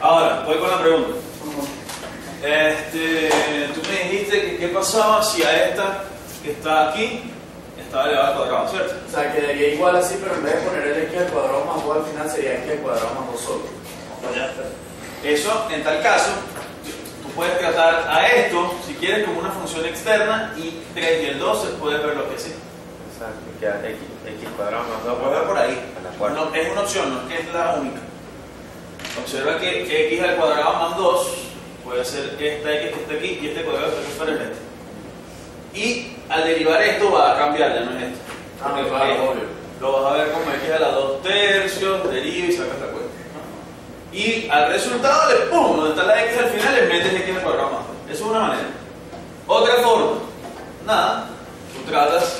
Ahora, voy con la pregunta. Este, tú me dijiste que qué pasaba si a esta que está aquí estaba elevada al cuadrado, ¿cierto? O sea, quedaría igual así, pero en vez de poner el x al cuadrado más 2 al final sería x al cuadrado más 2 solo. Eso, en tal caso, tú puedes tratar a esto, si quieres, como una función externa y 3 y el 2 se puede ver lo que sí. Exacto, queda x, x cuadrado más 2 Puedes ver por ahí. a la cuarta. No, es una opción, no es que es la única. Observa que x al cuadrado más 2 puede ser esta x que está aquí y este cuadrado que está es este. Y al derivar esto va a cambiar, ya no es esto. Ah, Porque claro, es- obvio. Lo vas a ver como x a la 2 tercios, deriva y sacas la cuenta. Y al resultado le pum, donde está la x al final le metes x al cuadrado más 2. Eso es una manera. Otra forma, nada, tú tratas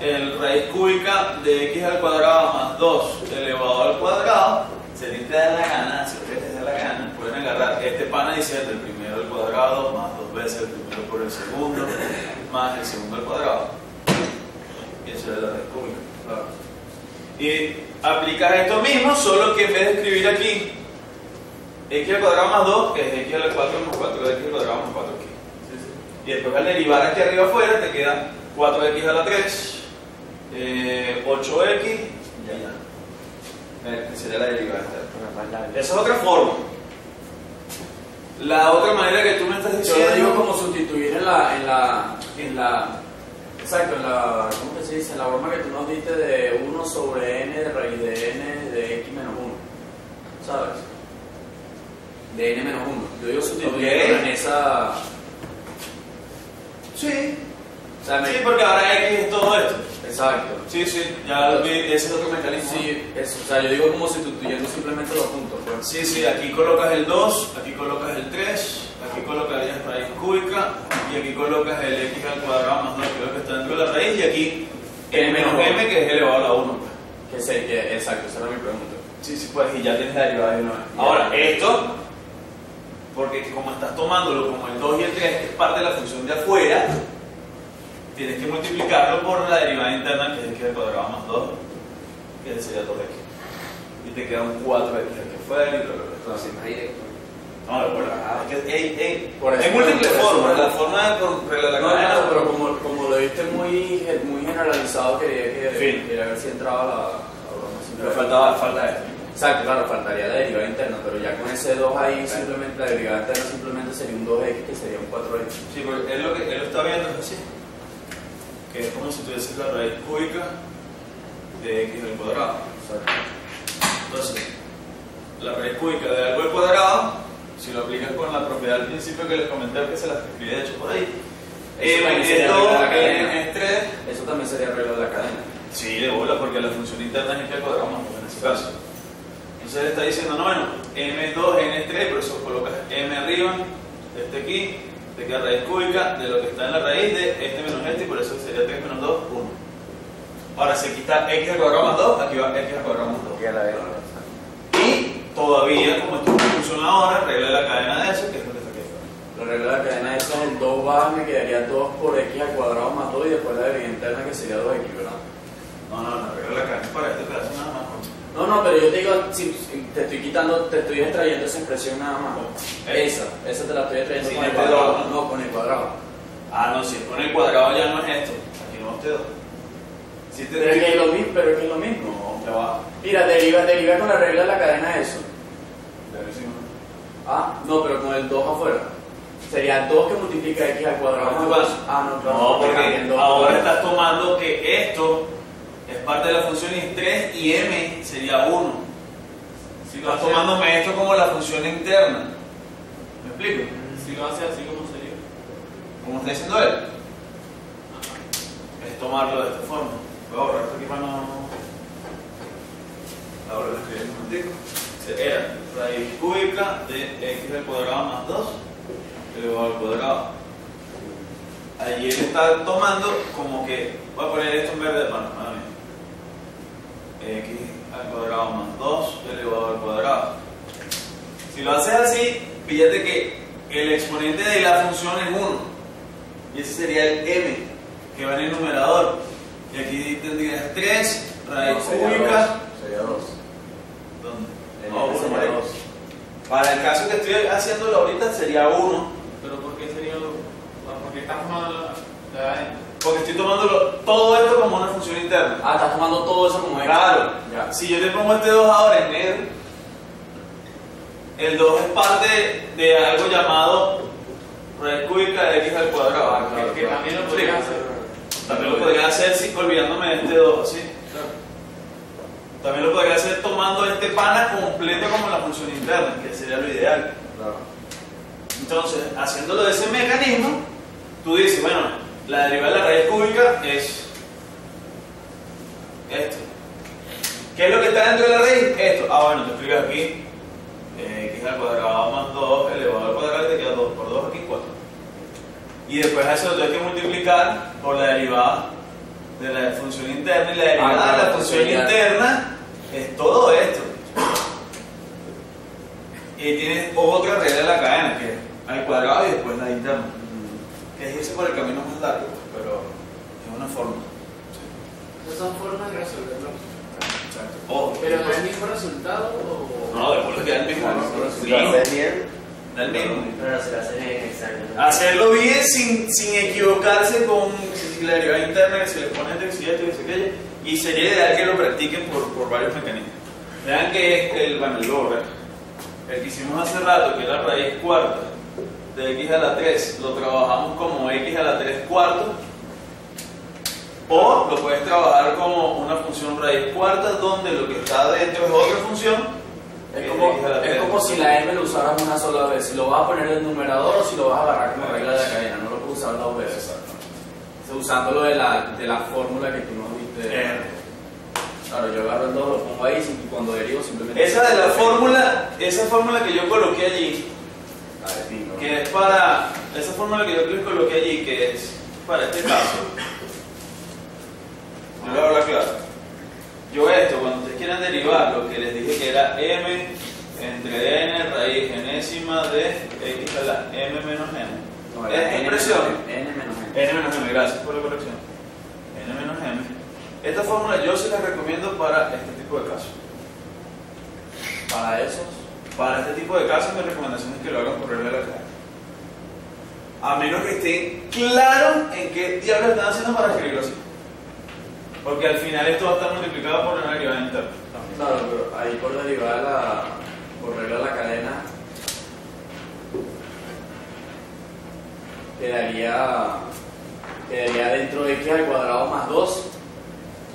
el raíz cúbica de x al cuadrado más 2 elevado al cuadrado. Si a ti te da la gana, si a ustedes les da la gana, pueden agarrar este pana y hacer el primero al cuadrado más dos veces el primero por el segundo más el segundo al cuadrado. Y eso es la raíz cúbica. Y aplicas esto mismo, solo que en vez de escribir aquí x al cuadrado más 2 es x a la 4 más 4 x al cuadrado más 4 aquí. Y después al derivar aquí arriba afuera te queda 4x a la 3, eh, 8x y ya. Eh, que sería la derivada. Esa es otra forma. La otra manera que tú me estás Yo diciendo. lo digo como sustituir en la, en la, en la, exacto, en la, ¿cómo que se dice? En la forma que tú nos diste de 1 sobre n de raíz de n de x menos 1, ¿sabes? De n menos 1. Yo digo sustituir en esa, Sí. o sea, me- Sí, porque ahora x es todo esto. exacto. Sí, sí, ya lo vi, ese es otro mecanismo. Sí, eso, o sea, yo digo como sustituyendo simplemente los puntos, pues. Sí, sí, aquí colocas el 2, aquí colocas el 3, aquí colocarías raíz cúbica y aquí colocas el x al cuadrado más 2, que es lo que está dentro de la raíz, y aquí n menos m, que es elevado a la 1. Que sé que, exacto, esa era mi pregunta. Sí, sí, pues, y ya tienes la derivada de una vez. Ahora, esto, porque como estás tomándolo como el 2 y el 3, que es parte de la función de afuera, tienes que multiplicarlo por la derivada interna, que es x al cuadrado más 2, que sería 2x. Y te queda un 4x aquí afuera y bla, bla. Entonces, más directo. No, bueno, es que ey, ey, Por eso- hay múltiples por formas. La forma de de la No, no, pero como, como lo viste muy, muy generalizado, quería, que, Sí. quería ver si entraba la. Pero faltaba, falta esto. Exacto, claro, faltaría la derivada interna, pero ya con ese 2 ahí, simplemente la derivada interna simplemente sería un 2x, que sería un 4x. Sí, porque él lo que él lo está viendo es así. Que es como si tuvieses la raíz cúbica de x al cuadrado. Entonces, la raíz cúbica de algo al cuadrado, si lo aplicas con la propiedad del principio que les comenté, que se las escribí de hecho por ahí. Eso M también es sería 2, regla de la cadena. N es 3. Eso también sería regla de la cadena. Sí, de bola, porque la función interna es x al cuadrado más en ese caso. Entonces está diciendo, no, bueno, m es 2, n es 3, por eso colocas m arriba, este aquí, te queda raíz cúbica de lo que está en la raíz de este menos este, y por eso sería 3 menos 2, 1. Ahora, si aquí está x al cuadrado más 2, aquí va x al cuadrado más 2. Aquí a la vez. Y todavía, como esto funciona ahora, regla de la cadena de eso, que es lo que está aquí. La regla de la cadena esa es el 2 baja, me quedaría 2 por x al cuadrado más 2 y después la derivada interna que sería 2x, ¿verdad? No, no, la regla de la cadena es para este pedazo nada más. ¿No? No, pero yo te digo, si, te estoy quitando, te estoy extrayendo esa expresión nada más. Eh. Esa, esa te la estoy extrayendo Sí, con el este cuadrado. dos. No, con el cuadrado. Ah, no, si es con el cuadrado ya no es esto. Aquí no te doy. Si te Pero es que es lo mismo, pero es que es lo mismo. No, te va. Mira, deriva, deriva con la regla de la cadena eso. Ah, no, pero con el 2 afuera. Sería 2 que multiplica x al cuadrado No, más ¿qué 2. pasa? Ah, no, claro. No, porque cambiando- ahora estás tomando que esto es parte de la función y es 3 y m sería 1. Si estás tomándome esto como la función interna. ¿Me explico? Si lo hace así como sería. Como está diciendo él. Es tomarlo de esta forma. Voy a borrar esto aquí para no. Ahora lo escribí un momentico. Era raíz cúbica de x al cuadrado más 2 elevado al cuadrado. Allí él está tomando como que. Voy a poner esto en verde, madre mía. X al cuadrado más 2 elevado al cuadrado. Si lo haces así, fíjate que el exponente de la función es 1. Y ese sería el m, que va en el numerador. Y aquí tendrías 3 raíz No, sería cúbica. dos, Sería 2. ¿Dónde? En No, ese uno. Para el caso que estoy haciéndolo ahorita sería 1, Pero ¿por qué sería lo.? ¿Por qué estás tomando la. la porque estoy tomándolo todo esto como una función interna. Ah, estás tomando todo eso como extra. Claro, Ya. si yo te pongo este 2 ahora en negro, el 2 es parte de algo llamado raíz cúbica de x al cuadrado. Ah, claro, que, que claro. también lo podrías hacer. También lo podría hacer si, olvidándome de este 2, ¿sí? También lo podría hacer tomando este pana completo como la función interna, que sería lo ideal. Claro. Entonces, haciéndolo de ese mecanismo, tú dices, bueno, la derivada de la raíz cúbica es esto. ¿Qué es lo que está dentro de la raíz? Esto. Ah, bueno, te explicas aquí. Eh, x al cuadrado más 2 elevado al cuadrado y te queda 2 por 2 aquí 4. Y después a eso lo tienes que multiplicar por la derivada de la función interna y la derivada Ah, de la entonces función interna es todo esto. Y tienes otra regla de la cadena que es al cuadrado y después la interna. Que es irse por el camino más largo, pero es una forma. Esas son formas de resolverlo. Exacto. Ojo, Pero no es el mismo resultado o. No, después le queda el mismo. Bien, Da el mismo. pero lo exacto. Hacerlo bien sin, sin equivocarse con la derivada interna que se les pone si esto y si aquello. Y sería ideal que lo practiquen por, por varios mecanismos. Vean que el, bueno, el logra, el que hicimos hace rato, que era raíz cuarta de x a la 3, lo trabajamos como x a la 3 cuartos. O lo puedes trabajar como una función raíz cuarta donde lo que está dentro es otra función. Es como, es 3. como si la m lo usaras una sola vez. Si lo vas a poner en el numerador o si lo vas a agarrar como regla de la cadena. No lo puedes usar dos veces. O sea, usándolo de la, de la fórmula que tú nos diste. Eh. Claro, yo agarro el 2, lo pongo ahí y cuando derivo simplemente. Esa de la fórmula, esa fórmula que yo coloqué allí. Que es para, esa fórmula que yo les coloqué allí, que es para este caso, yo voy a hablar claro. Yo esto, cuando ustedes quieran derivar, lo que les dije que era m entre n raíz enésima de x a la m menos n. No, n expresión, n, menos n. n menos m, gracias por la corrección. n menos m. Esta fórmula yo se la recomiendo para este tipo de casos. Para esos. Para este tipo de casos, mi recomendación es que lo hagan por regla de la. A menos que estén claros en qué diablos están haciendo para escribirlo así. Porque al final esto va a estar multiplicado por una derivada interna. Claro, pero ahí por derivada de la. por regla de la cadena. Quedaría. quedaría dentro de x al cuadrado más 2.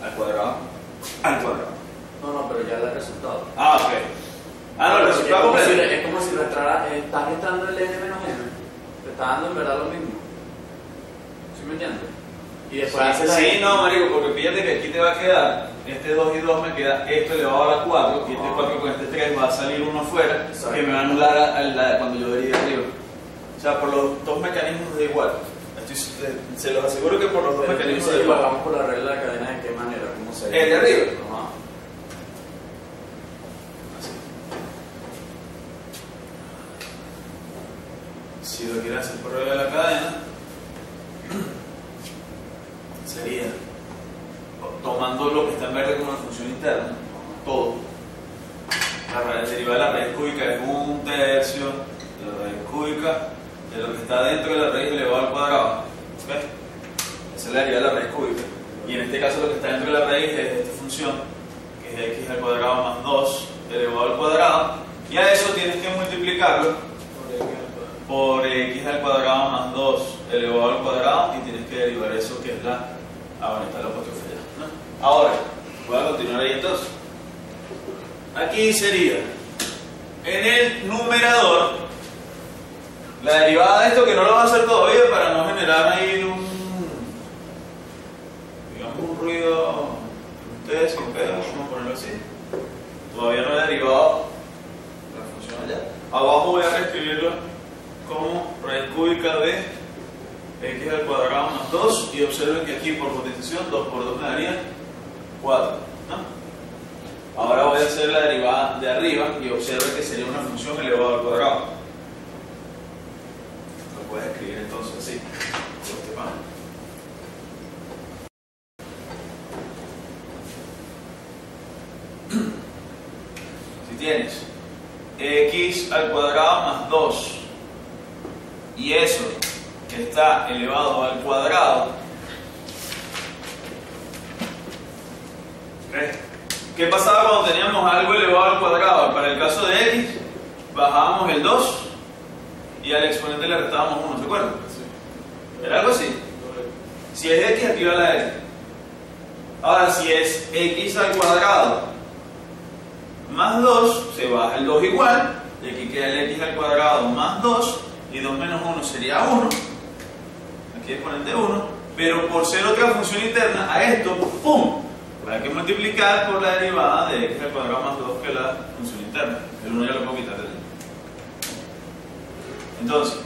Al cuadrado. Al cuadrado. No, no, pero ya da el resultado. Ah, ok. Ah, no, el es, resultado como si, completo. es como si restara, eh, estás restando el n está dando en verdad lo mismo. ¿Sí me entiendes? Y después haces la- Sí, no, marico, porque fíjate que aquí te va a quedar, este 2 y 2 me queda esto elevado a la 4, y este Ah. 4 con este 3 va a salir uno fuera, Exacto. que me va a anular a, a la- cuando yo derive arriba. O sea, por los dos mecanismos da igual. Estoy- eh, se los aseguro que por los dos Pero mecanismos lo igual. hagamos por la regla de la cadena, ¿de qué manera? ¿Cómo sería? ¿El de arriba? Ajá. Si lo quieres hacer por regla de la cadena, sería tomando lo que está en verde como una función interna, todo. La raíz derivada de la raíz cúbica es un tercio de la raíz cúbica de lo que está dentro de la raíz elevado al cuadrado. ¿ok? Esa es la derivada de la raíz cúbica. Y en este caso lo que está dentro de la raíz es esta función, que es x al cuadrado más 2 elevado al cuadrado. Y a eso tienes que multiplicarlo por x al cuadrado más 2 elevado al cuadrado y tienes que derivar eso que es la... Ah, la ya. Ahora, voy a continuar ahí entonces. Aquí sería, en el numerador, la derivada de esto que no lo va a hacer todavía para no generar ahí un, digamos, un ruido, ustedes sin pedo, vamos a ponerlo así. Todavía no he derivado la función allá. Abajo voy a reescribirlo como raíz cúbica de x al cuadrado más 2 y observen que aquí por potenciación 2 por 2 me daría 4. ¿no? Ahora voy a hacer la derivada de arriba y observen que sería una función elevada al cuadrado. Lo puedes escribir entonces así. por este pan. Si tienes x al cuadrado más 2 y eso está elevado al cuadrado. ¿qué pasaba cuando teníamos algo elevado al cuadrado? Para el caso de x, bajábamos el 2 y al exponente le restábamos 1, ¿se acuerdan? Era algo así. Si es x, aquí va la x. Ahora, si es x al cuadrado más 2, se baja el 2 igual, y aquí queda el x al cuadrado más 2, y 2 menos 1 sería 1, aquí exponente 1, pero por ser otra función interna, a esto, ¡pum! Hay que multiplicar por la derivada de x al cuadrado más 2 que la función interna. El 1 ya lo puedo quitar de. Entonces,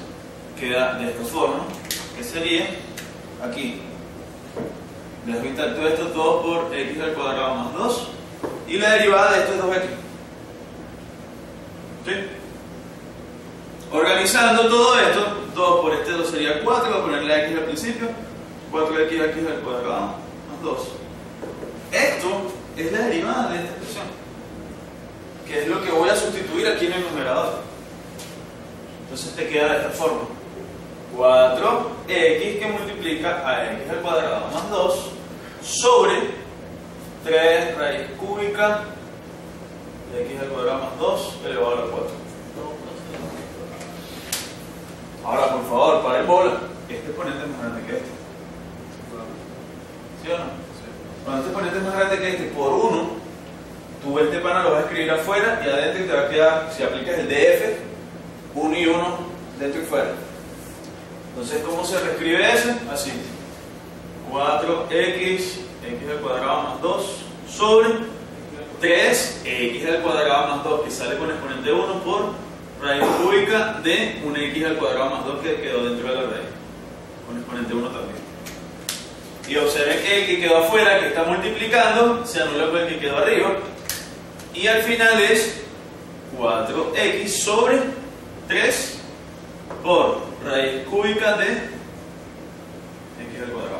queda de esta forma, que sería aquí. Dejo quitar todo esto todo por x al cuadrado más 2 y la derivada de esto es 2x. ¿Sí? Organizando todo esto, 2 por este 2 sería 4, voy a ponerle x al principio, 4x aquí al cuadrado más 2. Esto es la derivada de esta expresión, que es lo que voy a sustituir aquí en el numerador. Entonces te queda de esta forma. 4x que multiplica a x al cuadrado más 2 sobre 3 raíz cúbica de x al cuadrado más 2 elevado a la 4. Ahora, por favor, para el bola, este exponente es más grande que este. ¿Sí o no? Cuando este exponente es más grande que este por 1, tú este pana lo vas a escribir afuera y adentro te va a quedar, si aplicas el df, 1 y 1 dentro y fuera. Entonces, ¿cómo se reescribe eso? Así. 4x, x al cuadrado más 2, sobre 3x al cuadrado más 2, que sale con exponente 1 por raíz cúbica de un x al cuadrado más 2 que quedó dentro de la raíz, con exponente 1 también. Y observen que el que quedó afuera, que está multiplicando, se anula con el que quedó arriba. Y al final es 4x sobre 3 por raíz cúbica de x al cuadrado.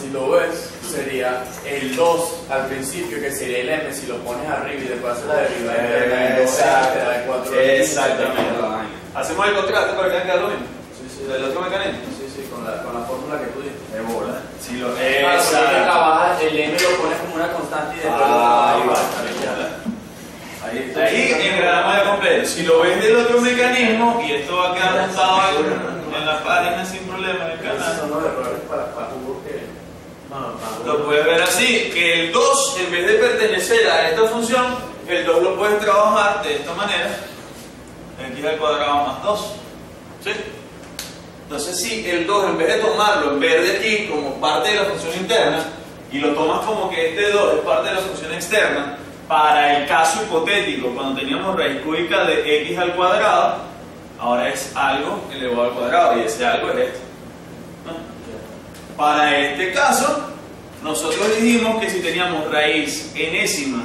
Si lo ves, sería el 2 al principio, que sería el m, si lo pones arriba y después haces la derivada interna, el 2 Exacto. te da el 4 Exactamente. Hacemos el contraste para que es lo mismo. Sí, sí, Del otro mecanismo. sí, sí, con la, con la fórmula que tú dijiste. De bola. Si lo trabajas, el m lo pones como una constante y después lo Ah, ahí va. Ahí, ahí engranamos ya completo. Si lo ves del otro mecanismo, y esto va a quedar montado en, en la página sin problema en el canal, son los errores para, para para lo puedes ver así: que el 2, en vez de pertenecer a esta función, el 2 lo puedes trabajar de esta manera: x al cuadrado más 2. ¿Sí? Entonces, si el 2, en vez de tomarlo en vez de aquí como parte de la función interna, y lo tomas como que este 2 es parte de la función externa, para el caso hipotético, cuando teníamos raíz cúbica de x al cuadrado, ahora es algo elevado al cuadrado, y ese algo es esto. Para este caso, nosotros dijimos que si teníamos raíz enésima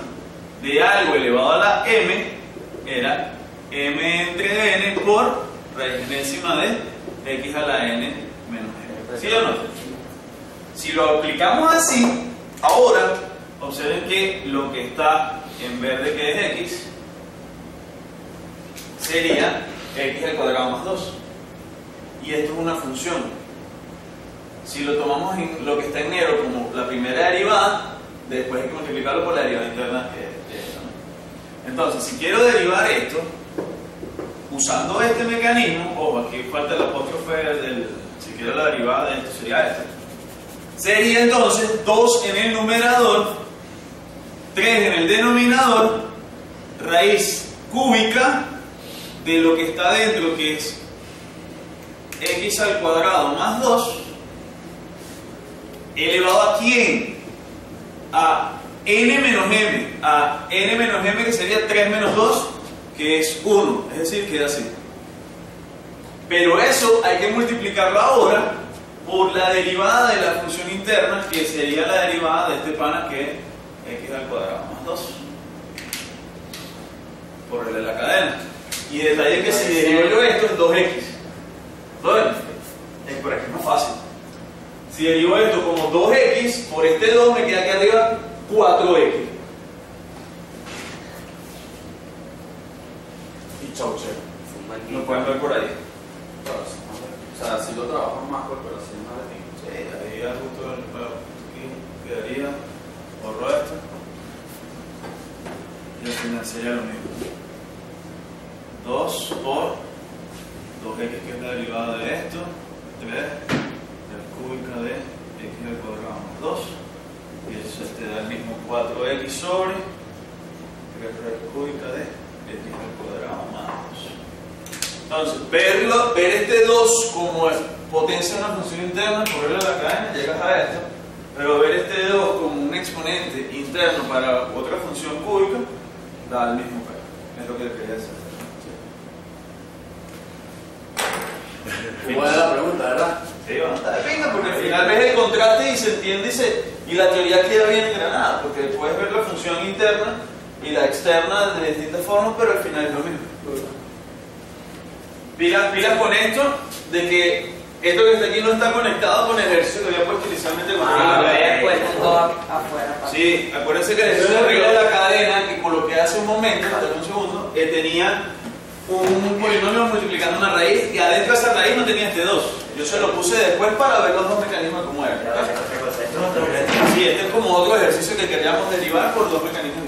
de algo elevado a la m, era m entre n por raíz enésima de x a la n menos n. ¿Sí o no? Si lo aplicamos así, ahora observen que lo que está en verde que es x sería x al cuadrado más 2. Y esto es una función. Si lo tomamos en lo que está en negro como la primera derivada, después hay que multiplicarlo por la derivada interna que es esta. Entonces, si quiero derivar esto, usando este mecanismo, ojo, aquí falta el apóstrofe del, si quiero la derivada de esto, sería esta. Sería entonces 2 en el numerador, 3 en el denominador, raíz cúbica de lo que está dentro, que es x al cuadrado más 2, elevado a quién? A n menos m, a n menos m que sería 3 menos 2, que es 1, es decir, queda así. Pero eso hay que multiplicarlo ahora por la derivada de la función interna, que sería la derivada de este pana que es x al cuadrado más 2. Por el de la cadena. Y detalle que si derivo yo esto es 2x. ¿Lo ven? Es por aquí más fácil. Si derivo esto como 2x, por este 2 me queda aquí arriba 4x. Y chauche. Lo pueden ver por ahí. O sea, si lo trabajas más por operación más de tiempo. Sí, ahí ya justo el aquí quedaría, borro esto. Y al final sería lo mismo. 2 por 2x que es la derivada de esto, 3 la cúbica de x al cuadrado más 2. Y eso te da el mismo 4x sobre 3 raíz cúbica de x al cuadrado más 2. Entonces, verlo, ver este 2 como potencia de una función interna, ponerlo en la cadena, llegas a esto, pero ver este 2 como un exponente interno para otra función cúbica, da el mismo peso. Es lo que quería decir. ¿Cuál es la pregunta, verdad? Sí, bueno, está de pinga, porque al final ves el contraste y se entiende y, se- y la teoría queda bien engranada, porque puedes ver la función interna y la externa de distintas formas, pero al final es lo mismo. Pilas, pilas con esto de que esto que está aquí no está conectado con el ejercicio que había puesto inicialmente con Ah, la había puesto todo afuera. Sí, acuérdense que el ejercicio de regla de la cadena que coloqué hace un momento, hace un segundo, eh, tenía un polinomio multiplicando una raíz y adentro de esa raíz no tenía este 2. Yo se lo puse después para ver los dos mecanismos otro ejercicio. Sí, este es como otro ejercicio que queríamos derivar por dos mecanismos